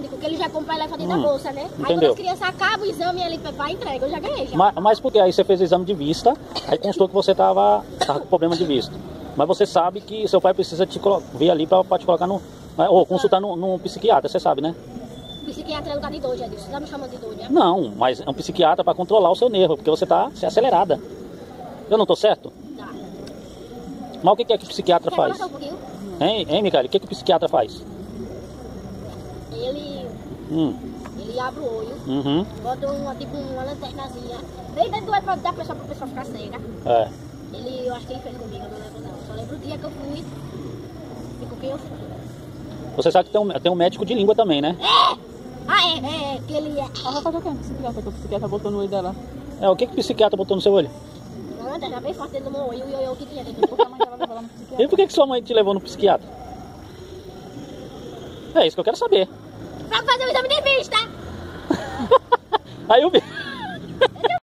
médico, que ele já compra e leva dentro Hum, da bolsa, né? Aí quando entendeu. as crianças acabam o exame, ele vai entrega. Eu já ganhei, já. Mas, mas por que? Aí você fez o exame de vista, aí constou que você tava, tava com problema de vista. Mas você sabe que seu pai precisa te vir ali pra te colocar no. Ou consultar num num psiquiatra, você sabe, né? Psiquiatra é lugar de doido, Edilson. Você tá me chamando de doido, né? Não, mas é um psiquiatra pra controlar o seu nervo, porque você tá se acelerada. Eu não tô certo? Tá. Mas o que é que o psiquiatra Quer faz? um? Hein, hein Micael? O que que o psiquiatra faz? Ele, Hum, ele abre o olho, uhum, bota uma, tipo, uma lanternazinha bem dentro do olho pra- da pessoa, pra pessoa ficar cega. é. Ele, eu acho que ele fez comigo, eu não lembro não. Só lembro o dia que eu fui e com quem eu fui. Você sabe que tem um, tem um médico de língua também, né? Ah, é, é, é, que ele é... Ela vai fazer o quê? Psiquiatra, que o psiquiatra botou no olho dela. É, o que que o psiquiatra botou no seu olho? Uma lanterna bem forte do meu olho e eu, eu que tinha dentro. Porque a mãe dela levou ela no psiquiatra. E por que que sua mãe te levou no psiquiatra? É isso que eu quero saber. Pra fazer o exame de vista! Aí o, bi-